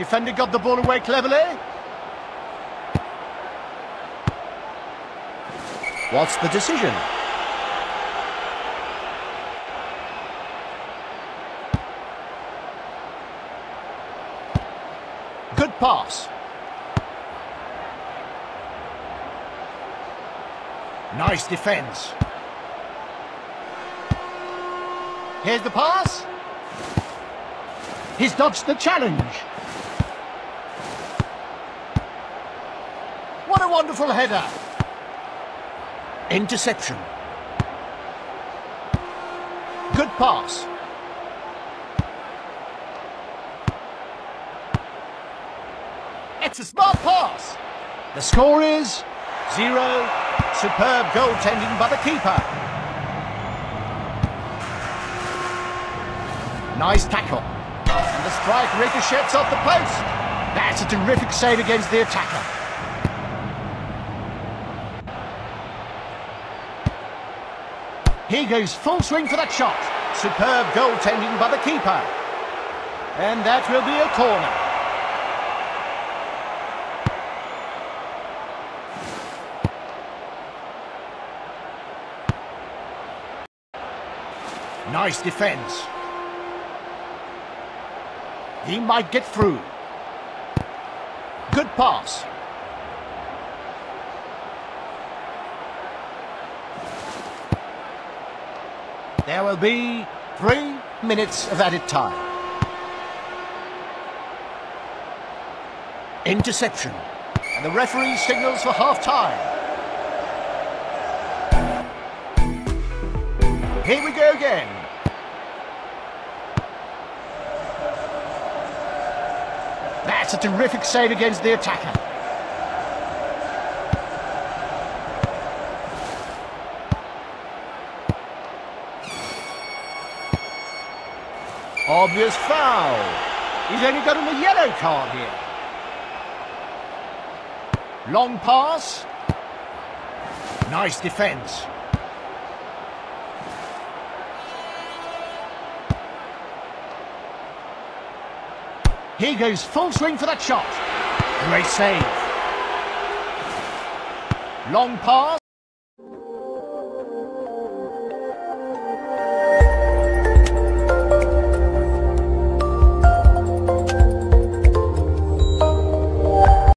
Defender got the ball away cleverly. What's the decision? Good pass. Nice defence. Here's the pass. He's dodged the challenge. Wonderful header. Interception. Good pass. It's a smart pass. The score is zero. Superb goaltending by the keeper. Nice tackle. And the strike ricochets off the post. That's a terrific save against the attacker. He goes full swing for that shot. Superb goaltending by the keeper. And that will be a corner. Nice defence. He might get through. Good pass. There will be three minutes of added time. Interception. And the referee signals for half-time. Here we go again. That's a terrific save against the attacker. Obvious foul. He's only got him a yellow card here. Long pass. Nice defence. He goes full swing for that shot. Great save. Long pass.